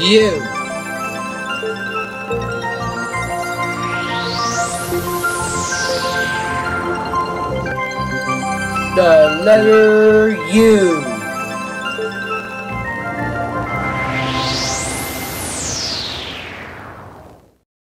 you. The letter U.